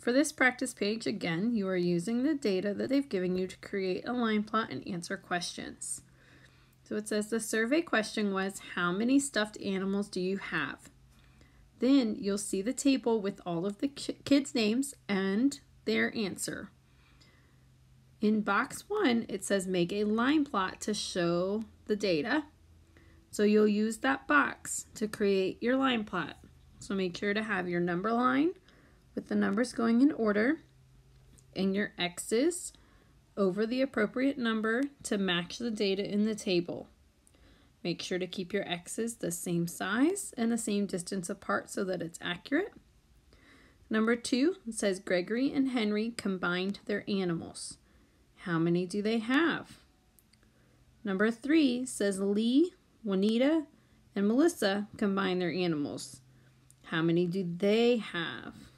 For this practice page, again, you are using the data that they've given you to create a line plot and answer questions. So it says the survey question was, how many stuffed animals do you have? Then you'll see the table with all of the kids' names and their answer. In box one, it says make a line plot to show the data. So you'll use that box to create your line plot. So make sure to have your number line with the numbers going in order and your X's over the appropriate number to match the data in the table. Make sure to keep your X's the same size and the same distance apart so that it's accurate. Number two says Gregory and Henry combined their animals. How many do they have? Number three says Lee, Juanita, and Melissa combined their animals. How many do they have?